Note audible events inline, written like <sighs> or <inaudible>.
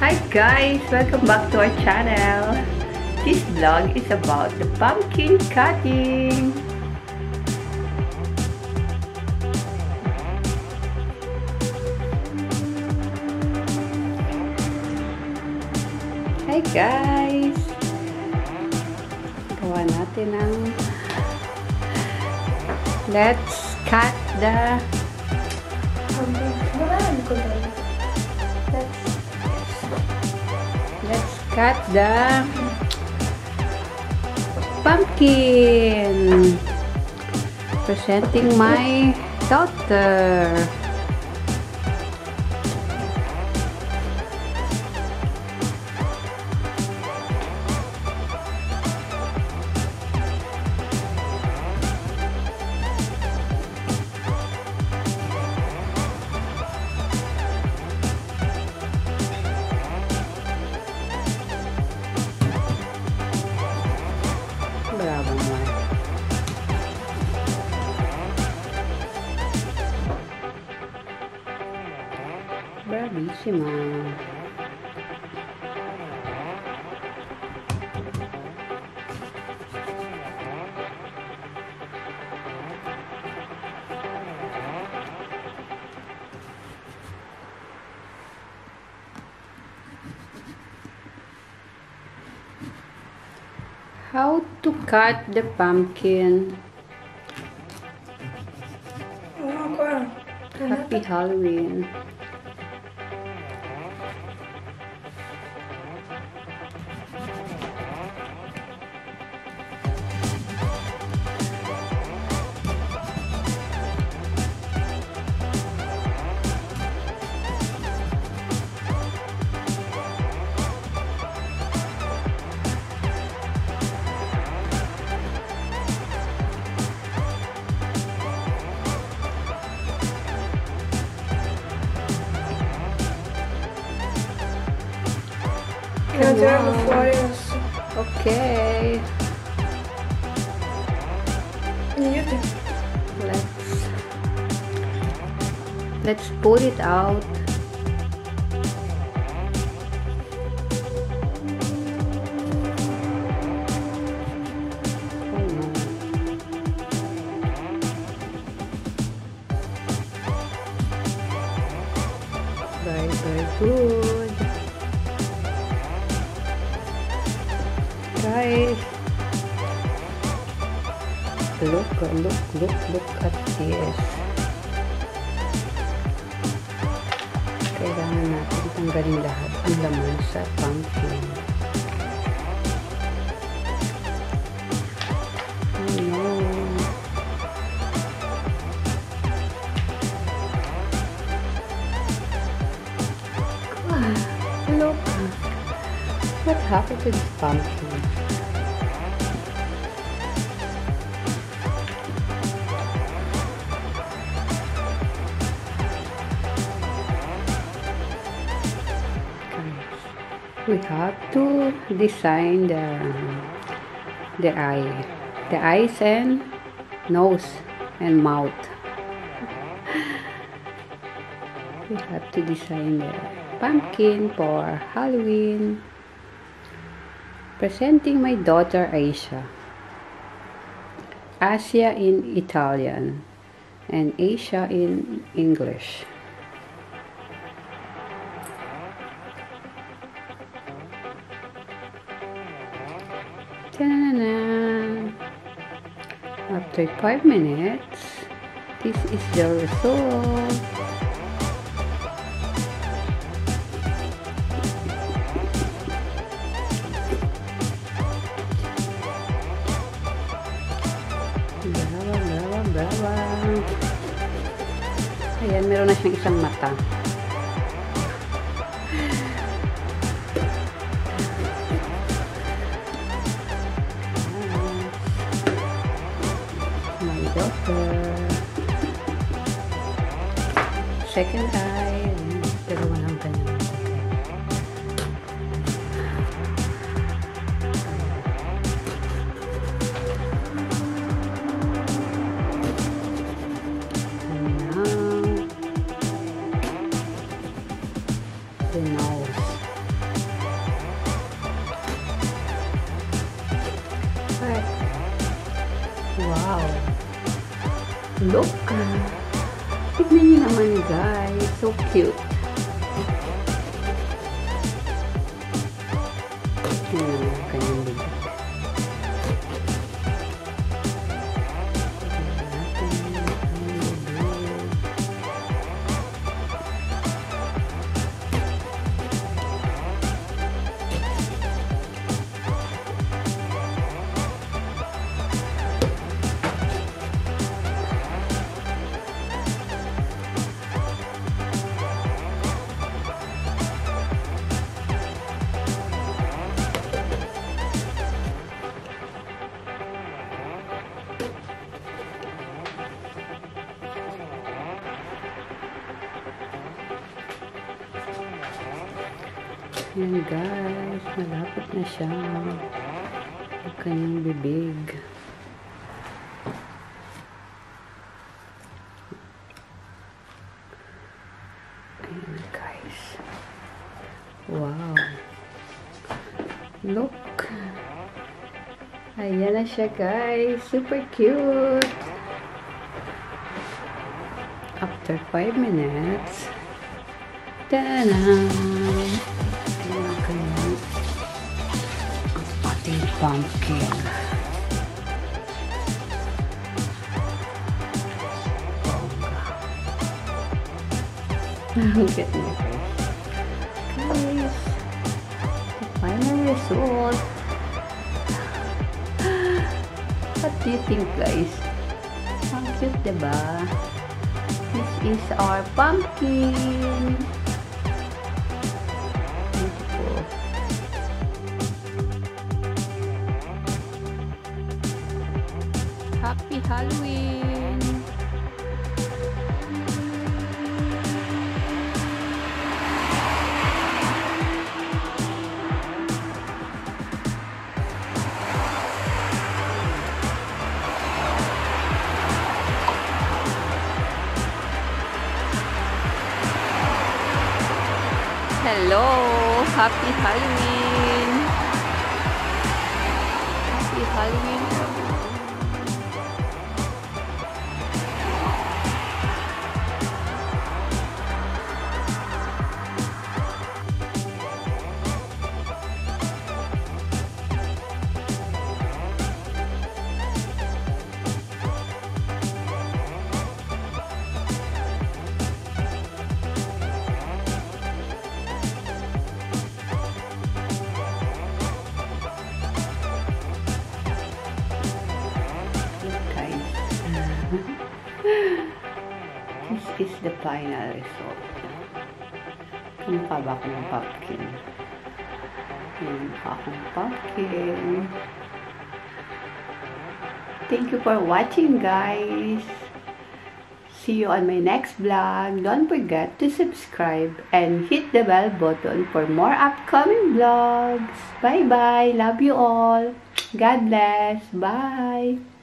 Hi guys! Welcome back to our channel! This vlog is about the pumpkin cutting! Hi guys! Gawa natin ang Let's cut the Pumpkin. Wala, hindi ko cut the pumpkin. Presenting my daughter. how to cut the pumpkin happy halloween Okay. Let's let's pour it out. Very, very good. look, look, look, look at this. Kailangan natin tanggalin lahat ang laman sa pumpkin. Ayan. Oh, wow, <sighs> look. What happened to this pumpkin? we have to design the the eye the eyes and nose and mouth <laughs> we have to design the pumpkin for Halloween presenting my daughter Asia Asia in Italian and Asia in English After five minutes, this is the result. Bawang, bawang, bawang. Ayan, ya meron na siyang isang mata. Second eye, pero walang ganyan. Genau. Genau. Look! Tignan nyo naman guys. So cute. Ayan guys, malapit na siya. Ang kanyang bibig. Ayan guys. Wow. Look. Ayan na siya guys. Super cute. After 5 minutes. Ta-da! pumpkin. Look <laughs> at me, Guys, the final result. what do you think guys? How cute diba? This is our pumpkin. Happy Halloween! Hello! Happy Halloween! Happy Halloween! the final result. Kamukha ba ako ng pumpkin? Yan, mukha akong pumpkin. Thank you for watching, guys. See you on my next vlog. Don't forget to subscribe and hit the bell button for more upcoming vlogs. Bye-bye. Love you all. God bless. Bye.